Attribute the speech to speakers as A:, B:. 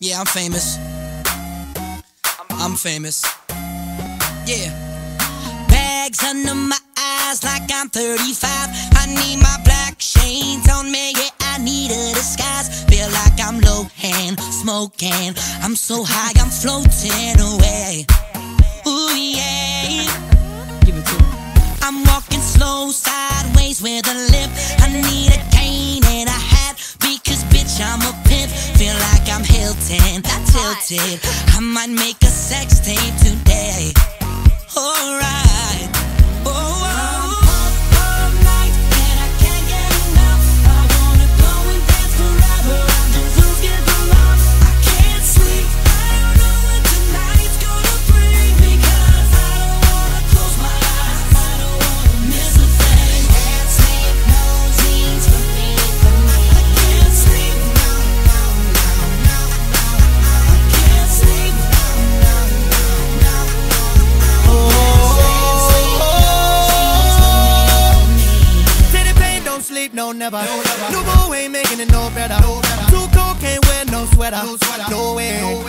A: Yeah, I'm famous. I'm famous. Yeah. Bags under my eyes like I'm 35. I need my black chains on me. Yeah, I need a disguise. Feel like I'm low hand smoking. I'm so high, I'm floating away. Ooh, yeah. Give it to me. I'm walking slow sideways with a limp. I need a cane and a hat because, bitch, I'm a like I'm tilted. I might make a sex tape today. Alright.
B: Sleep, no never. No, ain't making it no better. Too cold, can't wear no sweater. No way.